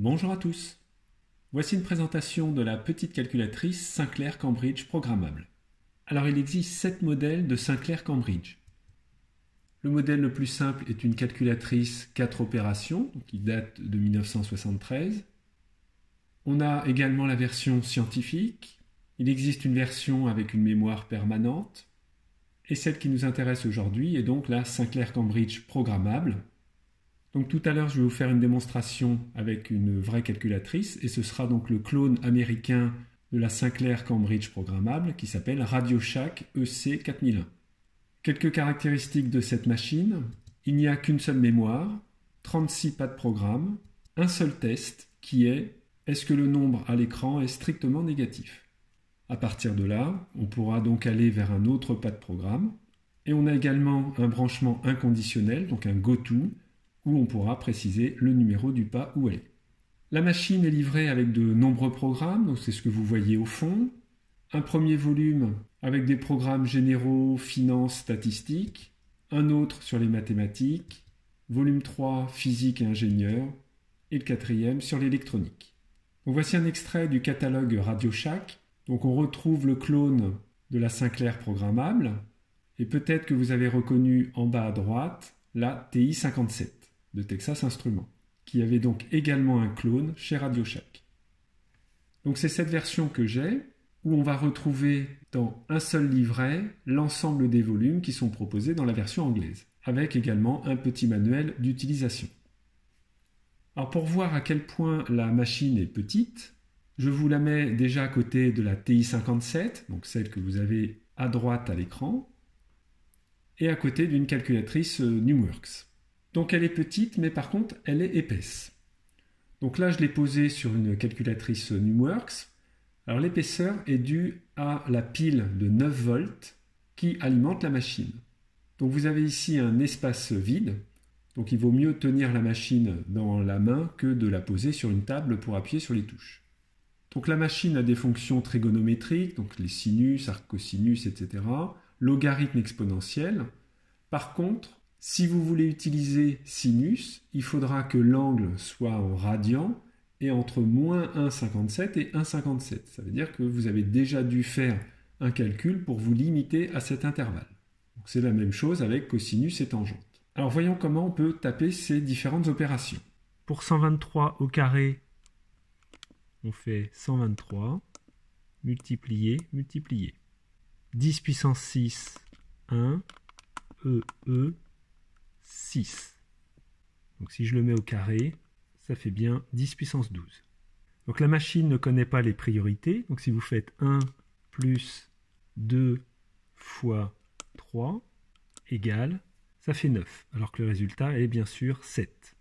Bonjour à tous. Voici une présentation de la petite calculatrice Sinclair Cambridge programmable. Alors il existe 7 modèles de Sinclair Cambridge. Le modèle le plus simple est une calculatrice 4 opérations qui date de 1973. On a également la version scientifique. Il existe une version avec une mémoire permanente. Et celle qui nous intéresse aujourd'hui est donc la Sinclair Cambridge programmable donc tout à l'heure, je vais vous faire une démonstration avec une vraie calculatrice et ce sera donc le clone américain de la Sinclair Cambridge programmable qui s'appelle RadioShack EC4001. Quelques caractéristiques de cette machine. Il n'y a qu'une seule mémoire, 36 pas de programme, un seul test qui est est-ce que le nombre à l'écran est strictement négatif? À partir de là, on pourra donc aller vers un autre pas de programme. Et on a également un branchement inconditionnel, donc un GoTo, où on pourra préciser le numéro du pas où aller. La machine est livrée avec de nombreux programmes, donc c'est ce que vous voyez au fond. Un premier volume avec des programmes généraux, finance, statistiques. Un autre sur les mathématiques. Volume 3, physique et ingénieur. Et le quatrième sur l'électronique. voici un extrait du catalogue Radio Shack. Donc on retrouve le clone de la Sinclair programmable. Et peut-être que vous avez reconnu en bas à droite la TI-57 de Texas Instruments, qui avait donc également un clone chez Radio Shack. Donc c'est cette version que j'ai, où on va retrouver dans un seul livret l'ensemble des volumes qui sont proposés dans la version anglaise, avec également un petit manuel d'utilisation. Alors pour voir à quel point la machine est petite, je vous la mets déjà à côté de la TI-57, donc celle que vous avez à droite à l'écran, et à côté d'une calculatrice euh, Numworks. Donc elle est petite, mais par contre, elle est épaisse. Donc là, je l'ai posée sur une calculatrice Numworks. Alors l'épaisseur est due à la pile de 9 volts qui alimente la machine. Donc vous avez ici un espace vide. Donc il vaut mieux tenir la machine dans la main que de la poser sur une table pour appuyer sur les touches. Donc la machine a des fonctions trigonométriques, donc les sinus, arcosinus, etc. Logarithme exponentiel. Par contre, si vous voulez utiliser sinus, il faudra que l'angle soit en radian et entre moins 1,57 et 1,57. Ça veut dire que vous avez déjà dû faire un calcul pour vous limiter à cet intervalle. C'est la même chose avec cosinus et tangente. Alors voyons comment on peut taper ces différentes opérations. Pour 123 au carré, on fait 123, multiplié, multiplié. 10 puissance 6, 1, E, E, 6. Donc si je le mets au carré, ça fait bien 10 puissance 12. Donc la machine ne connaît pas les priorités. Donc si vous faites 1 plus 2 fois 3 égale, ça fait 9. Alors que le résultat est bien sûr 7.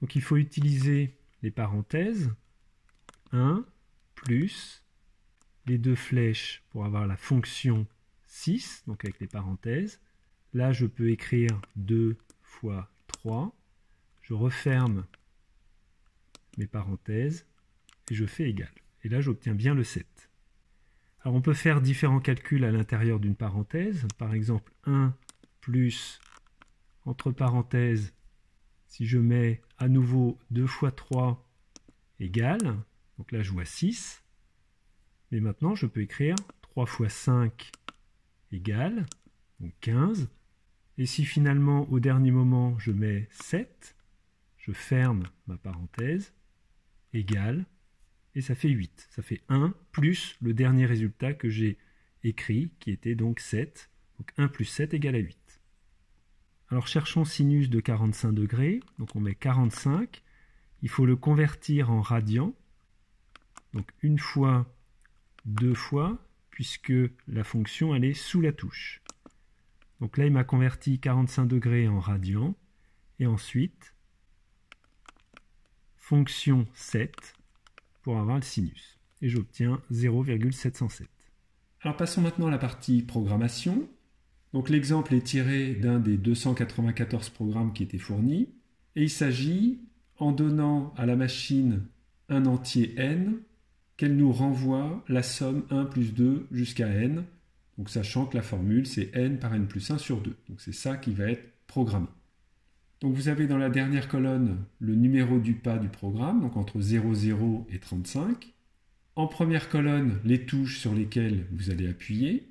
Donc il faut utiliser les parenthèses. 1 plus les deux flèches pour avoir la fonction 6, donc avec les parenthèses. Là, je peux écrire 2 fois 3. Je referme mes parenthèses et je fais égal. Et là, j'obtiens bien le 7. Alors, on peut faire différents calculs à l'intérieur d'une parenthèse. Par exemple, 1 plus, entre parenthèses, si je mets à nouveau 2 fois 3 égale, donc là je vois 6, mais maintenant je peux écrire 3 fois 5 égale, donc 15, et si finalement au dernier moment je mets 7, je ferme ma parenthèse, égale, et ça fait 8. Ça fait 1 plus le dernier résultat que j'ai écrit, qui était donc 7. Donc 1 plus 7 égale à 8. Alors cherchons sinus de 45 degrés. Donc on met 45. Il faut le convertir en radian. Donc une fois, deux fois, puisque la fonction elle est sous la touche. Donc là, il m'a converti 45 degrés en radian. Et ensuite, fonction 7 pour avoir le sinus. Et j'obtiens 0,707. Alors passons maintenant à la partie programmation. Donc l'exemple est tiré d'un des 294 programmes qui étaient fournis. Et il s'agit, en donnant à la machine un entier n, qu'elle nous renvoie la somme 1 plus 2 jusqu'à n, donc sachant que la formule c'est n par n plus 1 sur 2. Donc c'est ça qui va être programmé. Donc vous avez dans la dernière colonne le numéro du pas du programme, donc entre 00 et 35. En première colonne, les touches sur lesquelles vous allez appuyer.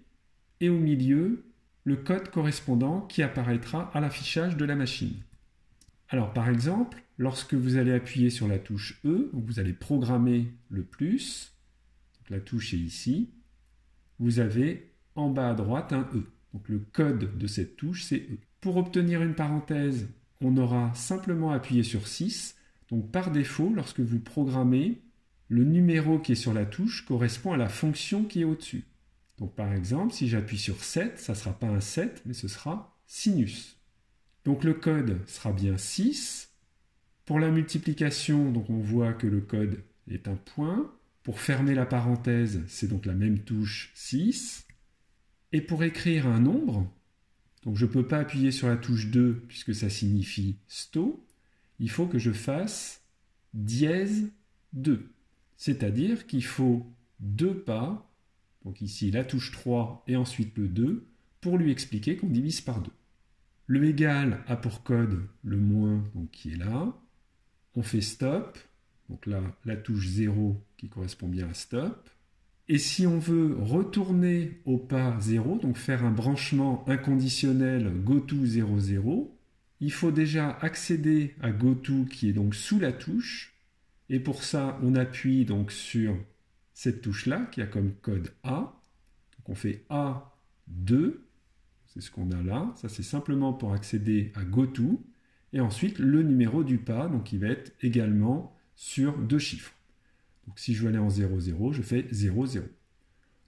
Et au milieu, le code correspondant qui apparaîtra à l'affichage de la machine. Alors par exemple, lorsque vous allez appuyer sur la touche E, vous allez programmer le plus, la touche est ici, vous avez en bas à droite un E. Donc le code de cette touche, c'est E. Pour obtenir une parenthèse, on aura simplement appuyé sur 6. Donc par défaut, lorsque vous programmez, le numéro qui est sur la touche correspond à la fonction qui est au-dessus. Donc par exemple, si j'appuie sur 7, ça ne sera pas un 7, mais ce sera sinus. Donc le code sera bien 6. Pour la multiplication, donc on voit que le code est un point. Pour fermer la parenthèse, c'est donc la même touche 6. Et pour écrire un nombre, donc je ne peux pas appuyer sur la touche 2 puisque ça signifie sto, il faut que je fasse dièse 2. C'est-à-dire qu'il faut deux pas, donc ici la touche 3 et ensuite le 2, pour lui expliquer qu'on divise par 2. Le égal a pour code le moins donc qui est là. On fait stop, donc là la touche 0 qui correspond bien à stop. Et si on veut retourner au pas 0, donc faire un branchement inconditionnel goto 00, il faut déjà accéder à goto qui est donc sous la touche. Et pour ça, on appuie donc sur cette touche-là qui a comme code A. Donc on fait A2, c'est ce qu'on a là. Ça, c'est simplement pour accéder à goto. Et ensuite, le numéro du pas, donc il va être également sur deux chiffres. Donc si je veux aller en 0, 0, je fais 0, 0.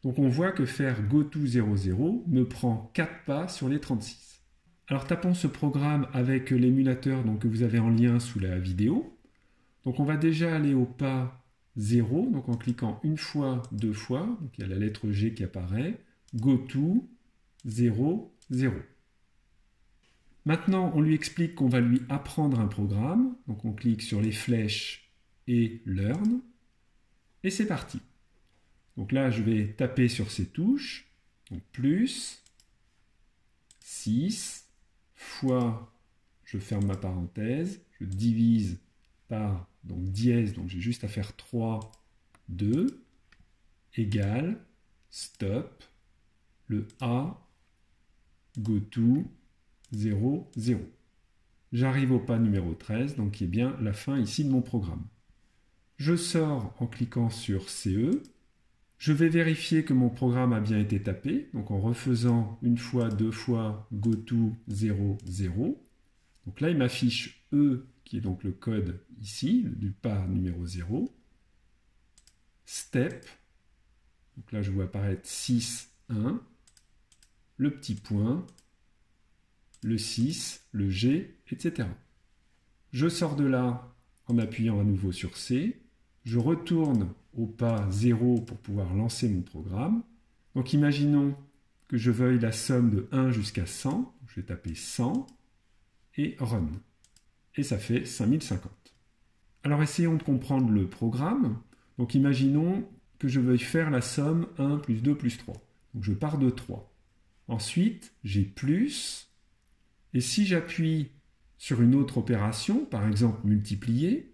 Donc on voit que faire goto 0, 0 me prend 4 pas sur les 36. Alors tapons ce programme avec l'émulateur que vous avez en lien sous la vidéo. Donc on va déjà aller au pas 0, donc en cliquant une fois, deux fois, donc il y a la lettre G qui apparaît, goto 0, 0. Maintenant, on lui explique qu'on va lui apprendre un programme. Donc on clique sur les flèches et Learn. Et c'est parti. Donc là, je vais taper sur ces touches. Donc plus 6 fois, je ferme ma parenthèse, je divise par donc dièse, donc j'ai juste à faire 3, 2, égale, stop, le A, go to, 0, 0. J'arrive au pas numéro 13, donc qui est bien la fin ici de mon programme. Je sors en cliquant sur CE. Je vais vérifier que mon programme a bien été tapé, donc en refaisant une fois, deux fois goto 0, 0. Donc là, il m'affiche E, qui est donc le code ici, du pas numéro 0. Step, donc là, je vois apparaître 6, 1. Le petit point, le 6, le G, etc. Je sors de là en appuyant à nouveau sur C je retourne au pas 0 pour pouvoir lancer mon programme. Donc imaginons que je veuille la somme de 1 jusqu'à 100. Je vais taper 100 et Run. Et ça fait 5050. Alors essayons de comprendre le programme. Donc imaginons que je veuille faire la somme 1 plus 2 plus 3. Donc je pars de 3. Ensuite, j'ai plus. Et si j'appuie sur une autre opération, par exemple multiplier,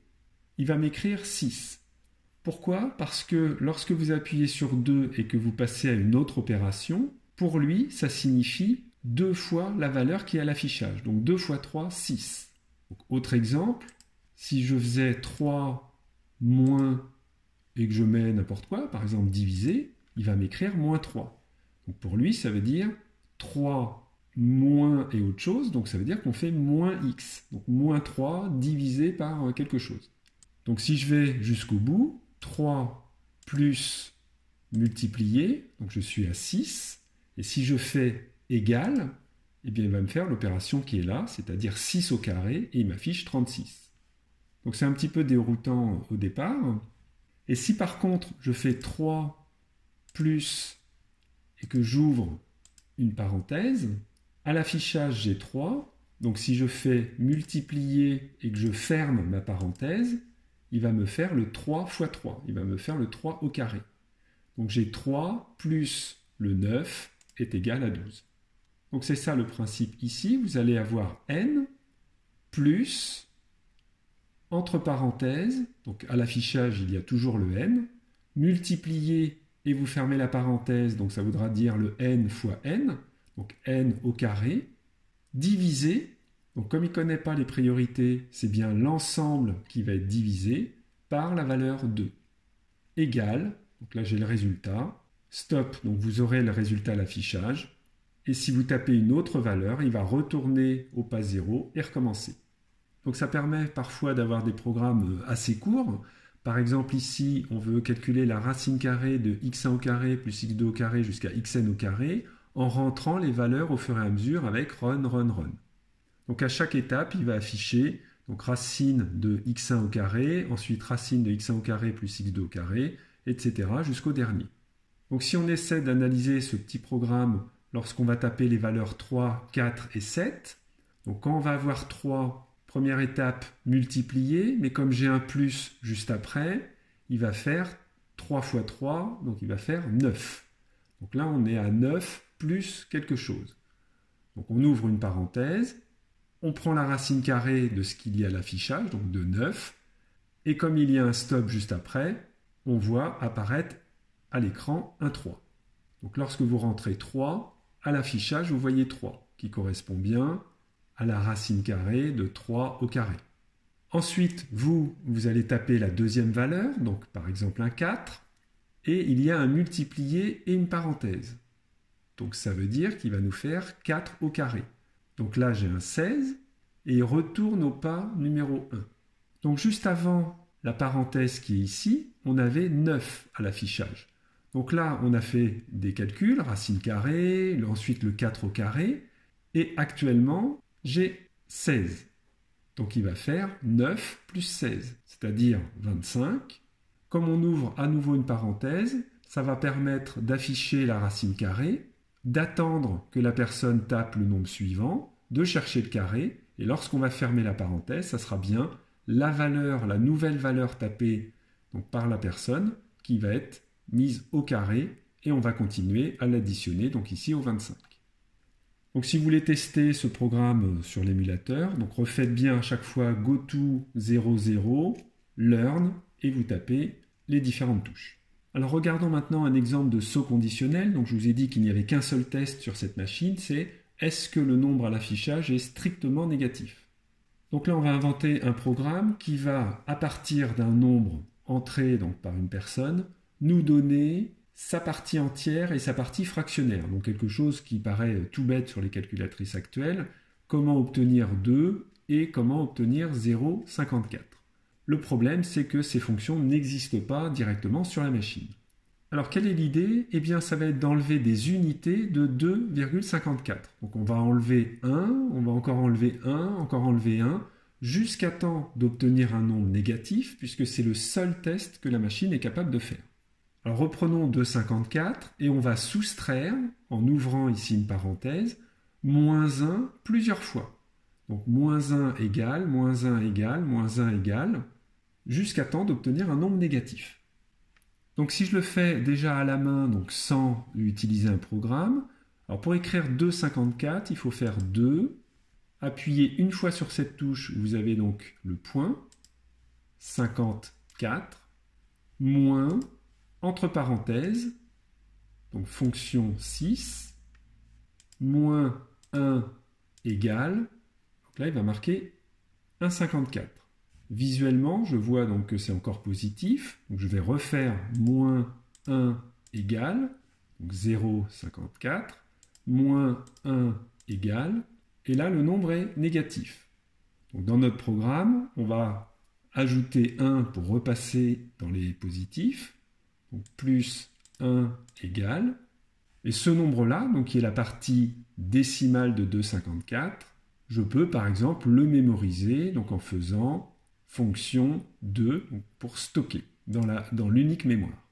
il va m'écrire 6. Pourquoi? Parce que lorsque vous appuyez sur 2 et que vous passez à une autre opération, pour lui, ça signifie deux fois la valeur qui est à l'affichage. Donc 2 fois 3, 6. autre exemple, si je faisais 3 moins et que je mets n'importe quoi, par exemple diviser, il va m'écrire moins 3. Donc pour lui, ça veut dire 3 moins et autre chose, donc ça veut dire qu'on fait moins x. Donc moins 3 divisé par quelque chose. Donc si je vais jusqu'au bout, 3 plus multiplier, donc je suis à 6, et si je fais égal, eh bien il va me faire l'opération qui est là, c'est-à-dire 6 au carré, et il m'affiche 36. Donc c'est un petit peu déroutant au départ. Et si par contre je fais 3 plus et que j'ouvre une parenthèse, à l'affichage j'ai 3, donc si je fais multiplier et que je ferme ma parenthèse, il va me faire le 3 x 3. Il va me faire le 3 au carré. Donc j'ai 3 plus le 9 est égal à 12. Donc c'est ça le principe ici. Vous allez avoir n plus, entre parenthèses, donc à l'affichage il y a toujours le n, multiplié et vous fermez la parenthèse, donc ça voudra dire le n fois n, donc n au carré, divisé, donc comme il ne connaît pas les priorités, c'est bien l'ensemble qui va être divisé par la valeur 2, égal, donc là j'ai le résultat, stop, donc vous aurez le résultat à l'affichage, et si vous tapez une autre valeur, il va retourner au pas 0 et recommencer. Donc ça permet parfois d'avoir des programmes assez courts, par exemple, ici, on veut calculer la racine carrée de x1 au carré plus x2 au carré jusqu'à xn au carré en rentrant les valeurs au fur et à mesure avec run, run, run. Donc à chaque étape, il va afficher racine de x1 au carré, ensuite racine de x1 au carré plus x2 au carré, etc. jusqu'au dernier. Donc si on essaie d'analyser ce petit programme lorsqu'on va taper les valeurs 3, 4 et 7, donc quand on va avoir 3, Première étape, multiplier, mais comme j'ai un plus juste après, il va faire 3 fois 3, donc il va faire 9. Donc là, on est à 9 plus quelque chose. Donc on ouvre une parenthèse, on prend la racine carrée de ce qu'il y a à l'affichage, donc de 9, et comme il y a un stop juste après, on voit apparaître à l'écran un 3. Donc lorsque vous rentrez 3, à l'affichage, vous voyez 3, qui correspond bien à la racine carrée de 3 au carré. Ensuite, vous, vous allez taper la deuxième valeur, donc par exemple un 4, et il y a un multiplié et une parenthèse. Donc ça veut dire qu'il va nous faire 4 au carré. Donc là j'ai un 16, et il retourne au pas numéro 1. Donc juste avant la parenthèse qui est ici, on avait 9 à l'affichage. Donc là, on a fait des calculs, racine carrée, ensuite le 4 au carré, et actuellement, j'ai 16. Donc il va faire 9 plus 16, c'est-à-dire 25. Comme on ouvre à nouveau une parenthèse, ça va permettre d'afficher la racine carrée, d'attendre que la personne tape le nombre suivant, de chercher le carré, et lorsqu'on va fermer la parenthèse, ça sera bien la valeur, la nouvelle valeur tapée donc par la personne qui va être mise au carré, et on va continuer à l'additionner, donc ici au 25. Donc si vous voulez tester ce programme sur l'émulateur, donc refaites bien à chaque fois goto 00 learn et vous tapez les différentes touches. Alors regardons maintenant un exemple de saut conditionnel. Donc je vous ai dit qu'il n'y avait qu'un seul test sur cette machine, c'est est-ce que le nombre à l'affichage est strictement négatif? Donc là on va inventer un programme qui va à partir d'un nombre entré donc par une personne nous donner sa partie entière et sa partie fractionnaire. Donc quelque chose qui paraît tout bête sur les calculatrices actuelles. Comment obtenir 2 et comment obtenir 0,54. Le problème, c'est que ces fonctions n'existent pas directement sur la machine. Alors quelle est l'idée? Eh bien ça va être d'enlever des unités de 2,54. Donc on va enlever 1, on va encore enlever 1, encore enlever 1, jusqu'à temps d'obtenir un nombre négatif, puisque c'est le seul test que la machine est capable de faire. Alors reprenons 2,54 et on va soustraire, en ouvrant ici une parenthèse, moins 1 plusieurs fois. Donc moins 1 égale, moins 1 égale, moins 1 égale, jusqu'à temps d'obtenir un nombre négatif. Donc si je le fais déjà à la main, donc sans utiliser un programme, alors pour écrire 2,54, il faut faire 2, appuyer une fois sur cette touche, vous avez donc le point, 54, moins entre parenthèses, donc fonction 6, moins 1 égale, donc là il va marquer 1,54. Visuellement, je vois donc que c'est encore positif, je vais refaire moins 1 égale, donc 0,54, moins 1 égale, et là le nombre est négatif. Dans notre programme, on va ajouter 1 pour repasser dans les positifs, plus 1 égale. Et ce nombre-là, donc qui est la partie décimale de 2,54, je peux par exemple le mémoriser donc en faisant fonction 2 pour stocker dans l'unique dans mémoire.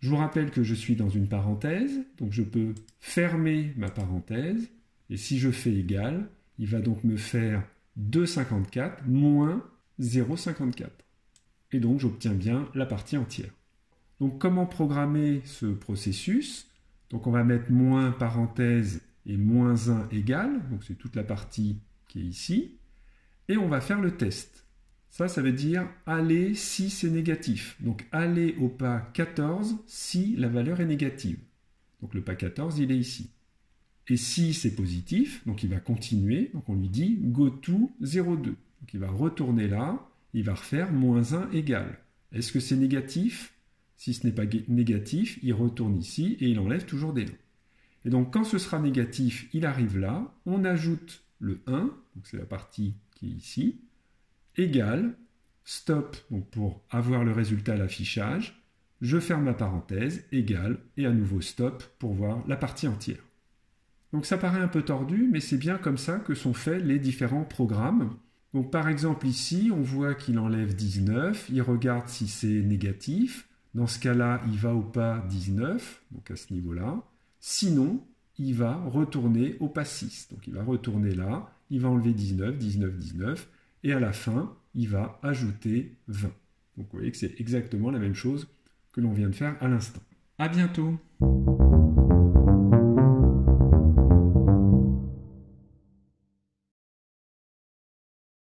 Je vous rappelle que je suis dans une parenthèse, donc je peux fermer ma parenthèse, et si je fais égal, il va donc me faire 2,54 moins 0,54. Et donc j'obtiens bien la partie entière. Donc comment programmer ce processus? Donc on va mettre moins parenthèse et moins 1 égale, donc c'est toute la partie qui est ici. et on va faire le test. Ça, ça veut dire aller si c'est négatif. Donc aller au pas 14 si la valeur est négative. Donc le pas 14, il est ici. Et si c'est positif, donc il va continuer, donc on lui dit go to 0,2. Donc il va retourner là, il va refaire moins 1 égal. Est-ce que c'est négatif? Si ce n'est pas négatif, il retourne ici et il enlève toujours des 1. Et donc quand ce sera négatif, il arrive là, on ajoute le 1, donc c'est la partie qui est ici, égal, stop, donc pour avoir le résultat à l'affichage, je ferme la parenthèse, égal, et à nouveau stop pour voir la partie entière. Donc ça paraît un peu tordu, mais c'est bien comme ça que sont faits les différents programmes. Donc par exemple ici, on voit qu'il enlève 19, il regarde si c'est négatif. Dans ce cas-là, il va au pas 19, donc à ce niveau-là. Sinon, il va retourner au pas 6. Donc il va retourner là, il va enlever 19, 19, 19, et à la fin, il va ajouter 20. Donc vous voyez que c'est exactement la même chose que l'on vient de faire à l'instant. À bientôt